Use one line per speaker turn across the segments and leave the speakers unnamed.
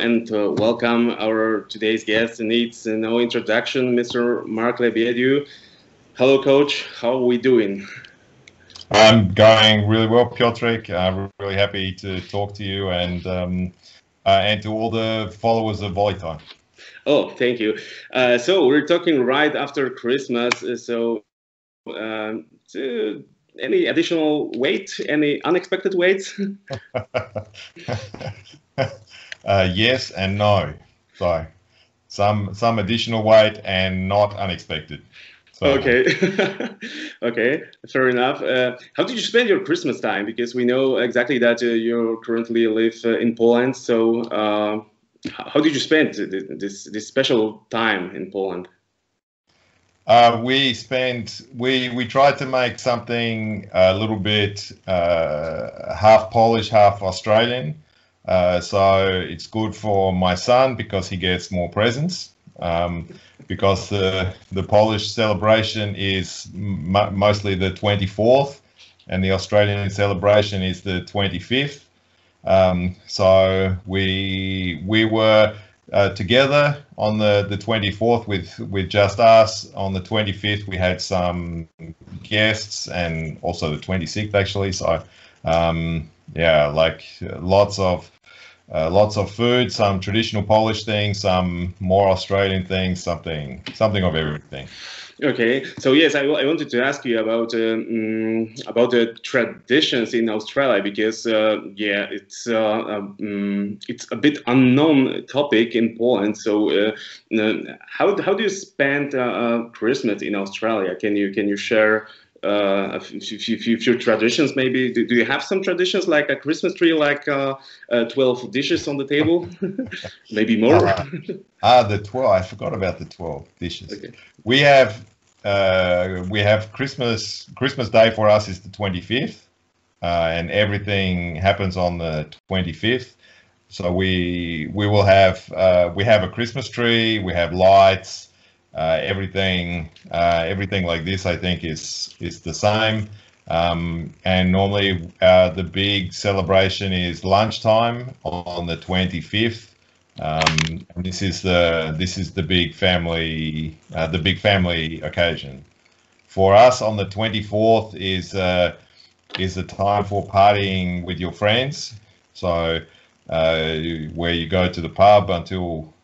And uh, welcome our today's guest needs no introduction, Mr. Mark Lebedew. Hello, coach. How are we doing?
I'm going really well, Piotrek. I'm uh, really happy to talk to you and um, uh, and to all the followers of Volley
Oh, thank you. Uh, so we're talking right after Christmas. Uh, so, um, any additional weight? Any unexpected weight?
Uh, yes and no. So some some additional weight and not unexpected.
So. Okay, okay, fair enough. Uh, how did you spend your Christmas time? Because we know exactly that uh, you currently live uh, in Poland. So uh, how did you spend this this special time in Poland?
Uh, we spent we we tried to make something a little bit half Polish, half Australian. Uh, so it's good for my son because he gets more presents. Um, because the the Polish celebration is mostly the 24th, and the Australian celebration is the 25th. Um, so we we were uh, together on the the 24th with with just us. On the 25th, we had some guests, and also the 26th actually. So um, yeah, like lots of uh, lots of food, some traditional Polish things, some more Australian things, something something of everything.
Okay, so yes, I, I wanted to ask you about um, about the traditions in Australia because uh, yeah, it's uh, um, it's a bit unknown topic in Poland. So uh, how how do you spend uh, Christmas in Australia? Can you can you share uh, a few, few, few, traditions maybe do, do, you have some traditions like a christmas tree like uh, uh, 12 dishes on the table maybe more
uh, ah the 12 i forgot about the 12 dishes okay. we have uh, we have christmas christmas day for us is the 25th uh, and everything happens on the 25th so we we will have we have a christmas tree we have lights uh, everything uh, everything like this I think is is the same. Um, and normally uh, the big celebration is lunchtime on the 25th um, this is the this is the big family uh, the big family occasion. For us on the 24th is uh, is the time for partying with your friends. So uh, where you go to the pub until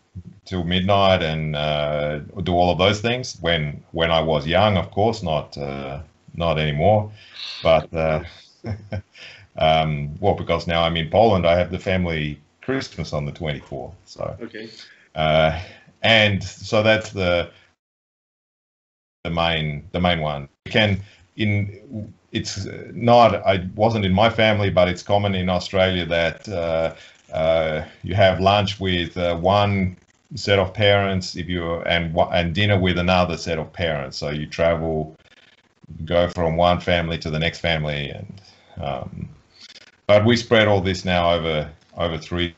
till midnight and uh, do all of those things. When when I was young, of course, not uh, not anymore. But uh, um, well, because now I'm in Poland, I have the family Christmas on the 24th. So
okay,
uh, and so that's the the main the main one. You can in it's not I wasn't in my family, but it's common in Australia that. Uh, uh, you have lunch with uh, one set of parents if you and and dinner with another set of parents so you travel go from one family to the next family and um, but we spread all this now over over three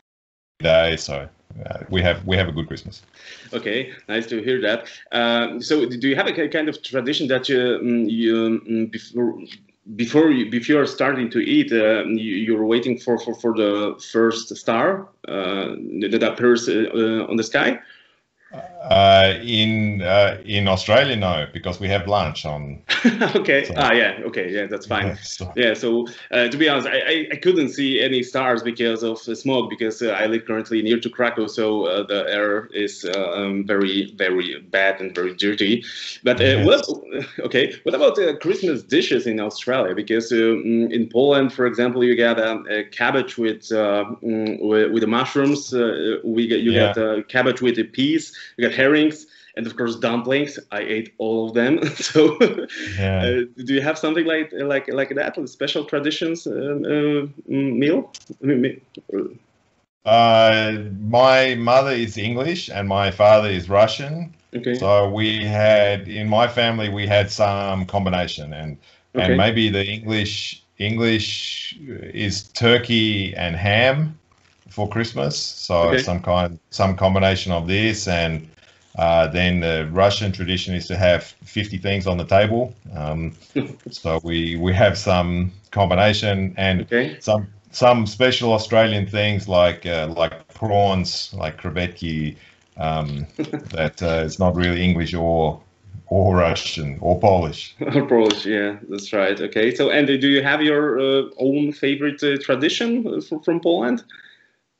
days so uh, we have we have a good Christmas.
Okay, nice to hear that. Uh, so, do you have a kind of tradition that you, um, you um, before before you before starting to eat, uh, you, are waiting for, for, for the first star uh, that appears uh, on the sky.
Uh, in uh, in Australia, no, because we have lunch on.
okay. So. Ah, yeah. Okay. Yeah, that's fine. Yeah. So, yeah, so uh, to be honest, I, I, I, couldn't see any stars because of the smoke because uh, I live currently near to Krakow, so uh, the air is um, very very bad and very dirty. But yes. what? Okay. What about Christmas dishes in Australia? Because mm, in Poland, for example, you get a, a cabbage with, mm, with, with the mushrooms. we get you yeah. get cabbage with the peas we herrings and of course dumplings. I ate all of them. so, yeah. uh, do you have something like like like that? Special traditions uh, uh, meal?
Uh, my mother is English and my father is Russian. Okay. So we had in my family we had some combination and okay. and maybe the English English is turkey and ham for Christmas. So okay. some kind, some combination of this, and uh, then the Russian tradition is to have 50 things on the table. Um, so we we have some combination, and okay. some some special Australian things like uh, like prawns, like crevetki, um, that uh, it's not really English or or Russian or Polish.
or Polish, yeah, that's right. Okay, so and do you have your uh, own favorite uh, tradition from Poland?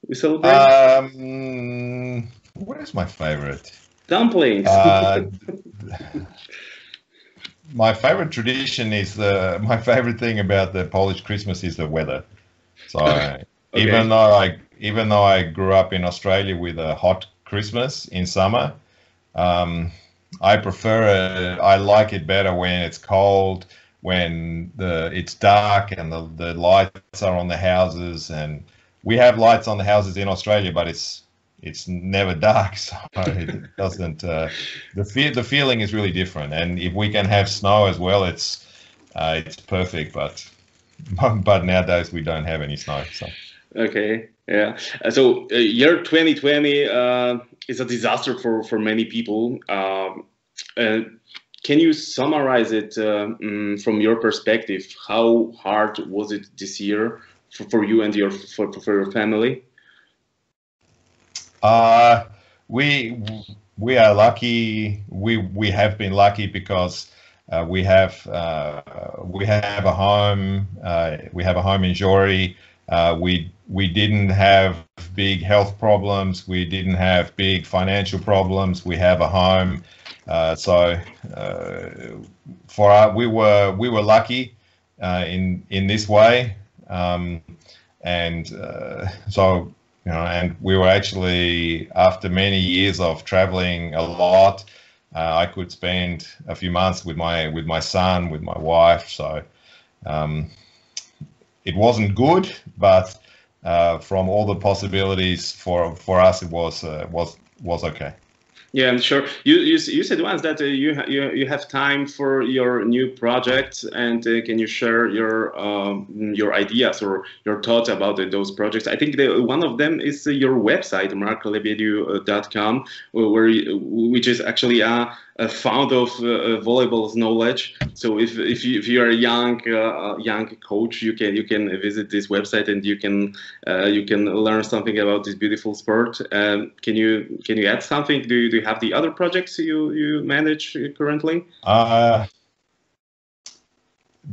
We celebrate.
Um, what is my favorite?
Dumplings.
Uh, my favorite tradition is the my favorite thing about the Polish Christmas is the weather. So okay. even though I even though I grew up in Australia with a hot Christmas in summer, um, I prefer it. I like it better when it's cold, when the it's dark and the, the lights are on the houses. And we have lights on the houses in Australia, but it's it's never dark, so it doesn't. Uh, the fe- the feeling is really different. And if we can have snow as well, it's uh, it's perfect. But but nowadays we don't have any snow. So
okay, yeah. Uh, so uh, year 2020 uh, is a disaster for for many people. Um, uh, can you summarize it um, from your perspective? How hard was it this year for, for you and your for, for your family?
Uh, we we are lucky. We we have been lucky because uh, we have uh, we have a home. Uh, we have a home in Żory. Uh, we we didn't have big health problems. We didn't have big financial problems. We have a home. Uh, so for our, we were we were lucky in in this way. Um, and so you know, and we were actually after many years of traveling a lot, uh, I could spend a few months with my with my son, with my wife. So um, it wasn't good, but uh, from all the possibilities for for us, it was uh, was was okay.
Yeah, I'm sure. You you, you said once that uh, you, ha- you you have time for your new project, and uh, can you share your um, your ideas or your thoughts about uh, those projects? I think the, one of them is uh, your website, marklebedew.com, where which is actually a a fond of uh, volleyball's knowledge. So if if you, if you are a young uh, young coach, you can you can visit this website and you can uh, you can learn something about this beautiful sport. Um, can you can you add something? Do you, do you have the other projects you you manage currently?
Uh,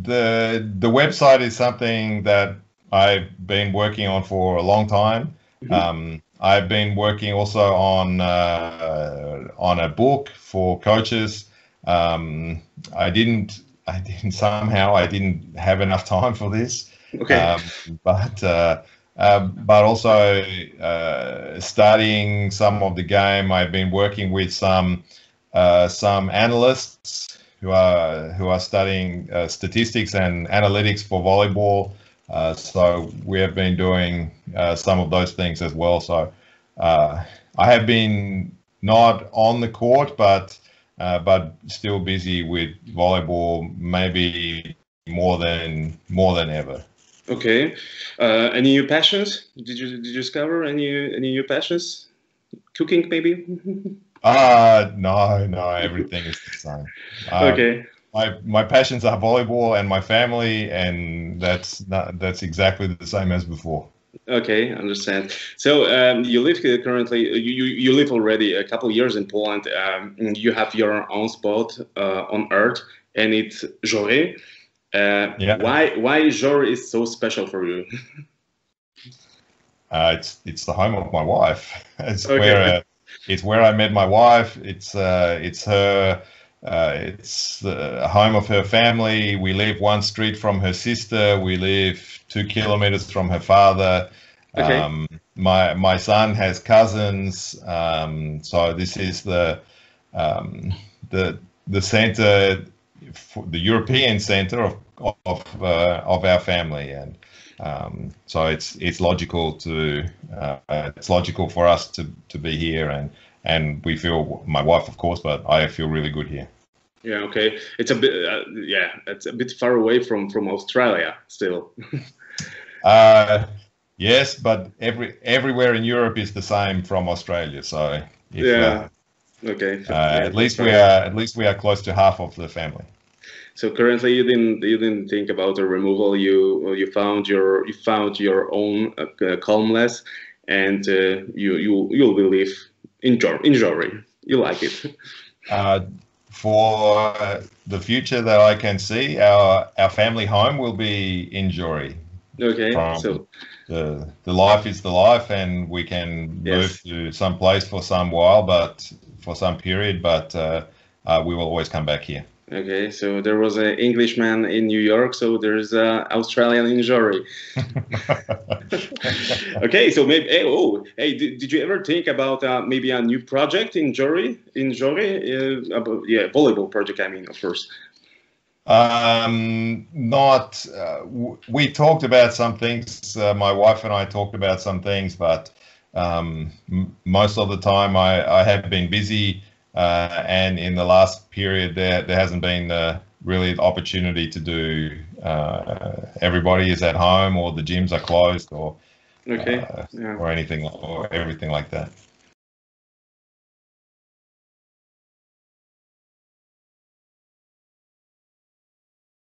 the the website is something that I've been working on for a long time. Mm-hmm. Um, I've been working also on uh, on a book for coaches. Um, I didn't I didn't somehow I didn't have enough time for this.
Okay. Um,
but uh, uh, but also uh, studying some of the game. I've been working with some uh, some analysts who are who are studying uh, statistics and analytics for volleyball. Uh, so we have been doing uh, some of those things as well. So uh, I have been not on the court, but uh, but still busy with volleyball, maybe more than more than ever.
Okay. Uh, any new passions? Did you did you discover any any new passions? Cooking, maybe.
uh no, no. Everything is the same.
okay
my my passions are volleyball and my family, and that's not, that's exactly the same as before.
Okay, understand. So um, you live currently. You, you live already a couple years in Poland. Um, you have your own spot uh, on Earth, and it's Żory. Uh, yeah. Why why Żory is so special for you?
uh, it's it's the home of my wife. It's okay. where uh, it's where I met my wife. It's uh, it's her uh, it's the home of her family. We live one street from her sister. We live two kilometers from her father. Okay. Um, my my son has cousins. Um, so this is the um, the the center, the European center of of uh, of our family, and um, so it's it's logical to uh, it's logical for us to to be here and and we feel my wife of course but i feel really good here
yeah. Okay. It's a bit. Uh, yeah. It's a bit far away from from Australia still.
uh, yes, but every everywhere in Europe is the same from Australia. So
if, yeah. Uh, okay.
Uh, yeah, at least we are at least we are close to half of the family.
So currently, you didn't you didn't think about a removal. You you found your you found your own uh, calmness, and uh, you you you'll believe in Żory. You like it.
Uh, for the future that I can see, our our family home will be in Żory.
Okay, so
the the life is the life, and we can yes. move to some place for some while, but for some period, but uh, uh, we will always come back here.
Okay, so there was an Englishman in New York, so there's an Australian in Żory. okay, so maybe hey, oh hey, did, did you ever think about uh, maybe a new project in Żory? In Żory, uh, about, yeah, volleyball project. I mean, of course.
Um, not. Uh, we talked about some things. Uh, my wife and I talked about some things, but um, most of the time I, I have been busy uh, and in the last period, there there hasn't been uh, really the opportunity to do. Uh, everybody is at home, or the gyms are closed, or
okay, uh, yeah.
or anything, or everything like that.